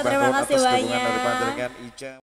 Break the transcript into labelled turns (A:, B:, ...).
A: terima kasih banyak.